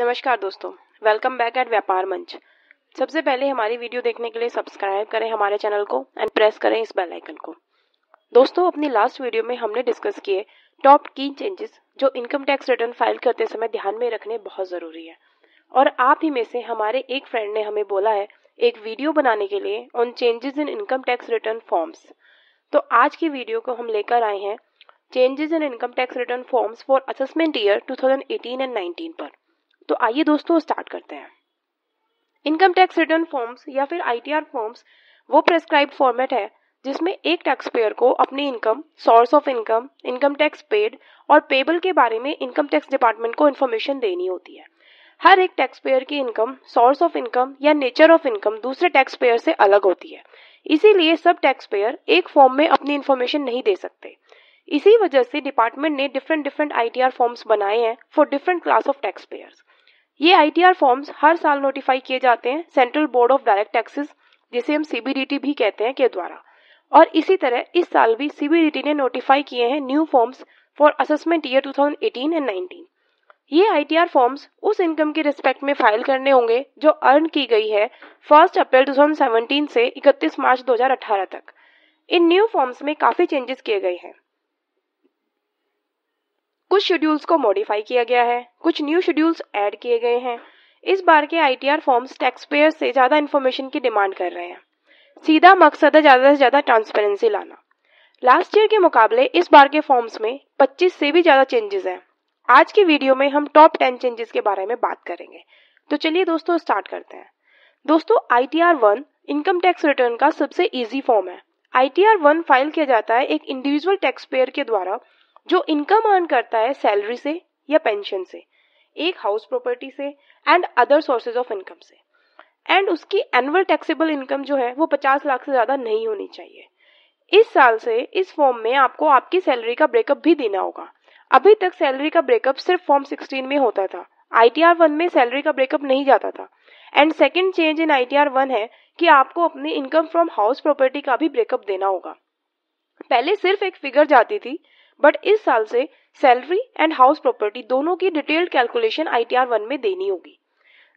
नमस्कार दोस्तों welcome back at व्यापार मंच सबसे पहले हमारी वीडियो देखने के लिए सब्सक्राइब करें हमारे चैनल को एंड प्रेस करें इस बेल आइकन को। दोस्तों, अपनी लास्ट वीडियो में हमने डिस्कस किए टॉप की चेंजेस जो इनकम टैक्स रिटर्न फ़ाइल करते समय ध्यान में रखने बहुत ज़रूरी है। और आप ही में से हमारे एक फ्रेंड ने हमें बोला है, एक वीडियो बनाने के लिए on changes in income tax return forms तो आज की वीडियो को हम लेकर आए हैं changes in income tax return forms for assessment year 2018 and 19 पर। तो आइए दोस्तों स्टार्ट करते हैं। इनकम टैक्स रिटर्न फॉर्म्स या फिर आईटीआर फॉर्म्स वो प्रेस्क्राइब फॉर्मेट है, जिसमें एक टैक्स पेयर को अपनी income source of income income tax paid और पेबल के बारे में इनकम टैक्स डिपार्टमेंट को इन्फॉर्मेशन देनी होती है। हर एक टैक्स पेयर की इनकम सोर्स ऑफ़ इनकम या नेचर ऑफ़ इनकम दूसरे टैक्स पेयर से अलग होती है। इसीलिए सब टैक्स पेयर एक फॉर्म में अपनी इन्फॉर्मेशन नहीं दे सकते। इसी वजह से डिपार्टमेंट ने डिफरेंट डिफरेंट आईटीआर फॉर्म्स बनाए हैं for different class of tax payers ये आईटीआर फॉर्म्स हर साल नोटिफाई किए जाते हैं central board of direct taxes जिसे हम सीबीडीटी भी कहते हैं के द्वारा। और इसी तरह इस साल भी सीबीडीटी ने नोटिफाई किए हैं new forms for assessment year 2018 and 19 ये आईटीआर फॉर्म्स उस इनकम के रिस्पेक्ट में फ़ाइल करने होंगे जो अर्न की गई है फ़र्स्ट अप्रैल 2017 से 31 मार्च 2018 तक। इन न्यू फॉर्म्स में काफ़ी चेंजेस किए गए हैं। कुछ शेड्यूल्स को मॉडिफाई किया गया है, कुछ न्यू शेड्यूल्स ऐड किए गए हैं। इस बार के आईटीआर फॉर्म्स टैक्स पेयर से ज़्यादा इन्फॉर्मेशन की डिमांड कर रहे हैं। सीधा मकसद है ज़्यादा से ज़्यादा ट्रांसपेरेंसी लाना। लास्ट ईयर के मुकाबले इस बार के फॉर्म्स में 25 से भी ज़्यादा चेंजेस हैं। आज की वीडियो में हम टॉप 10 चेंजेस के बारे में बात करेंगे। तो चलिए दोस्तों स्टार्ट करते हैं। दोस्तों I T R one income tax return का सबसे ईजी फॉर्म है। I T R one file किया जाता है एक इंडिविजुअल टैक्स पेयर के द्वारा जो इनकम अर्न करता है सैलरी से या पेंशन से, एक हाउस प्रॉपर्टी से and other sources of income से. एंड उसकी एनुअल टैक्सेबल इनकम जो है, वो पचास लाख से ज़्यादा नहीं होनी चाहिए। इस साल से, इस फॉर्म में आपको आपकी सैलरी का ब्रेकअप भी देना होगा। अभी तक सैलरी का ब्रेकअप सिर्फ़ फॉर्म 16 में होता था। आईटीआर वन में सैलरी का ब्रेकअप नहीं जाता था। And second change in ITR one है कि आपको अपनी इनकम फ्रॉम हाउस प्रॉपर्टी का भी ब्रेकअप देना होगा। पहले सिर्फ़ एक फिगर जाती थी बट इस साल से सैलरी एंड हाउस प्रॉपर्टी दोनों की डिटेल्ड कैलकुलेशन आईटीआर वन में देनी होगी।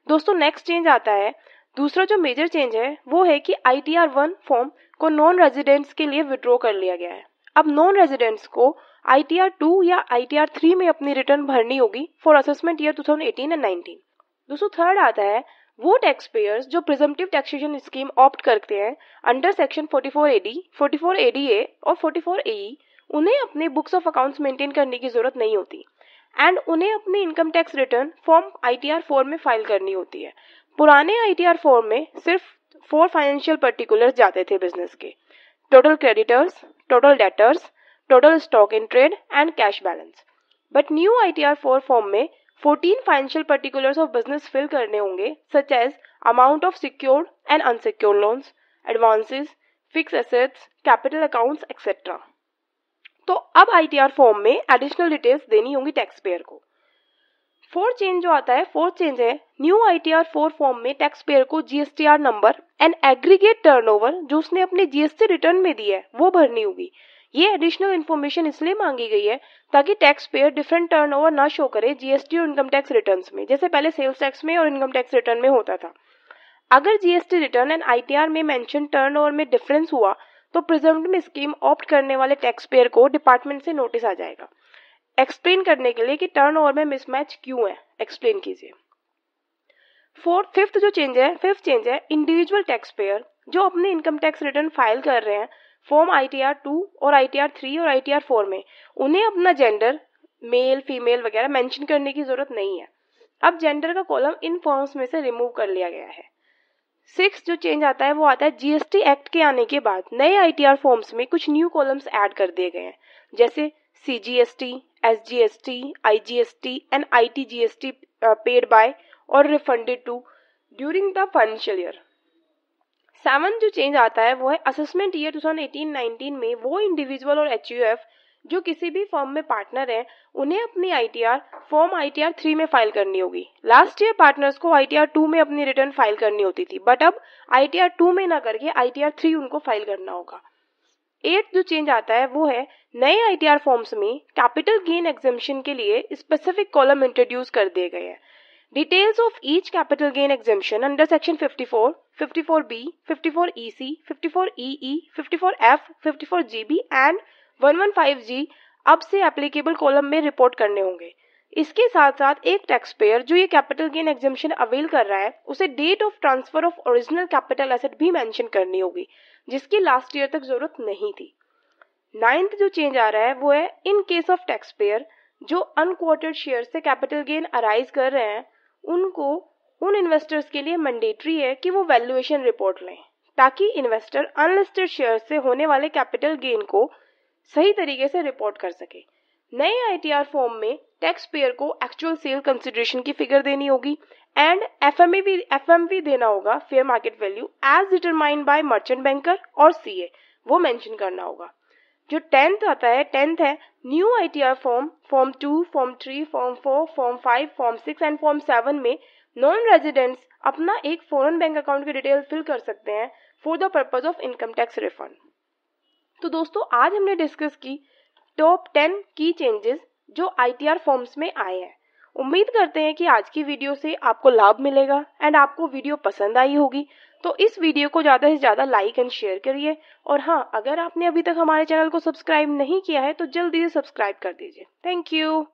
दोस्तों नेक्स्ट चेंज आता है। दूसरा जो मेजर चेंज है, वो है कि आईटीआर वन फॉर्म को नॉन रेजिडेंट्स के लिए विड्रॉ कर लिया गया है। अब नॉन रेजिडेंट्स को आईटीआर टू या आईटीआर थ्री में अपनी रिटर्न भरनी होगी फॉर असेसमेंट ईयर 2018 एंड 19 दोस्तों थर्ड आता है, वो टैक्स पेयर्स जो प्रिजम्पटिव टैक्सेशन स्कीम ऑप्ट करते हैं अंडर सेक्शन 44 एडी 44 एडीए और 44 एई उन्हें अपने बुक्स ऑफ़ अकाउंट्स मेंटेन करने की ज़रूरत नहीं होती। एंड उन्हें अपने income tax return form I T R four में फ़ाइल करनी होती है। पुराने आई टी आर फॉर्म में सिर्फ़ फोर फाइनेंशियल पर्टिकुलर्स जाते थे बिज़नेस के। Total creditors total debtors total stock in trade and cash balance but new I T R four form में 14 financial particulars of business fill करने होंगे such as amount of secured and unsecured loans advances fix assets capital accounts etcetera तो अब ITR form में additional details देनी होंगी tax pair को। Fourth change जो आता है फोर्थ चेंज है। न्यू आईटीआर फोर फॉर्म में टैक्स पेयर को GSTR number and aggregate turnover जो उसने अपने जीएसटी रिटर्न में दी है, वो भरनी होगी। ये एडिशनल इन्फॉर्मेशन इसलिए मांगी गई है ताकि टैक्स पेयर डिफरेंट टर्नओवर ना शो करे जीएसटी और इनकम टैक्स रिटर्न में, जैसे पहले सेल्स टैक्स में और इनकम टैक्स रिटर्न में होता था। अगर जीएसटी रिटर्न एंड आईटीआर में मेंशन टर्नओवर में डिफरेंस हुआ तो प्रिजम्ड स्कीम ऑप्ट करने वाले टैक्स पेयर को डिपार्टमेंट से नोटिस आ जाएगा। एक्सप्लेन करने के लिए कि टर्न ओवर में मिसमैच क्यों है, एक्सप्लेन कीजिए। फोर्थ फिफ्थ जो चेंज है फिफ्थ चेंज है इंडिविजुअल टैक्स पेयर जो अपने इनकम टैक्स रिटर्न फ़ाइल कर रहे हैं form I T R two और आई टी आर थ्री और आई टी आर फोर में, उन्हें अपना जेंडर मेल फीमेल वगैरह मेंशन करने की ज़रूरत नहीं है। अब जेंडर का कॉलम इन फॉर्म्स में से रिमूव कर लिया गया है। सिक्स जो चेंज आता है, वो आता है जीएसटी एक्ट के आने के बाद। नए आईटीआर फॉर्म्स में कुछ न्यू कॉलम्स ऐड कर दिए गए हैं। जैसे C G S T S G S T I G S T and I T G S T paid by और refunded to during the financial year seven जो change आता है, वो है असेसमेंट ईयर 2018-19 में वो इंडिविजुअल और H जो किसी भी फॉर्म में पार्टनर है उन्हें अपनी आईटीआर फॉर्म आईटीआर थ्री में फ़ाइल करनी होगी। लास्ट ईयर पार्टनर्स को आईटीआर टू में अपनी रिटर्न फ़ाइल करनी होती थी बट अब आई आईटीआर टू में ना करके आई आईटीआर थ्री उनको फ़ाइल करना होगा। एट जो चेंज आता है वो है नए आईटीआर फॉर्म्स में कैपिटल गेन एग्जामेशन के लिए स्पेसिफिक कॉलम इंट्रोड्यूस कर दिए गए हैं। Details of each capital gain exemption under section 54, 54B, 54EC, 54EE, 54F, 54GB and 115G अब से एप्लीकेबल कॉलम में रिपोर्ट करने होंगे। इसके साथ साथ एक टैक्स पेयर जो ये कैपिटल गेन एग्जामेशन अवेल कर रहा है, उसे date of transfer of original capital asset भी मेंशन करनी होगी, जिसकी लास्ट ईयर तक ज़रूरत नहीं थी। नाइन्थ जो चेंज आ रहा है, वो है in case of tax payer जो अनक्वार्टेड शेयर से कैपिटल गेन अराइज कर रहे हैं, उनको, उन इन्वेस्टर्स के लिए मैंडेटरी है कि वो वैल्यूएशन रिपोर्ट लें, ताकि इन्वेस्टर अनलिस्टेड शेयर से होने वाले कैपिटल गेन को सही तरीके से रिपोर्ट कर सके। नए आईटीआर फॉर्म में टैक्स पेयर को एक्चुअल सेल कंसिडरेशन की फिगर देनी होगी एंड एफ़ एम भी एफ़ भी देना होगा fair market value as determined by merchant banker और सीए वो मेंशन करना होगा। जो टेंथ आता है टेंथ है new ITR form form two form three form four form five form six and form seven में नॉन रेजिडेंट्स अपना एक फॉरेन बैंक अकाउंट की डिटेल फिल कर सकते हैं for the purpose of income tax refund तो दोस्तों, आज हमने डिस्कस की टॉप टेन की चेंजेस जो आईटीआर फॉर्म्स में आए हैं। उम्मीद करते हैं कि आज की वीडियो से आपको लाभ मिलेगा एंड आपको वीडियो पसंद आई होगी। तो इस वीडियो को ज़्यादा से ज़्यादा लाइक एंड शेयर करिए। और हाँ अगर आपने अभी तक हमारे चैनल को सब्सक्राइब नहीं किया है तो जल्दी से सब्सक्राइब कर दीजिए। Thank you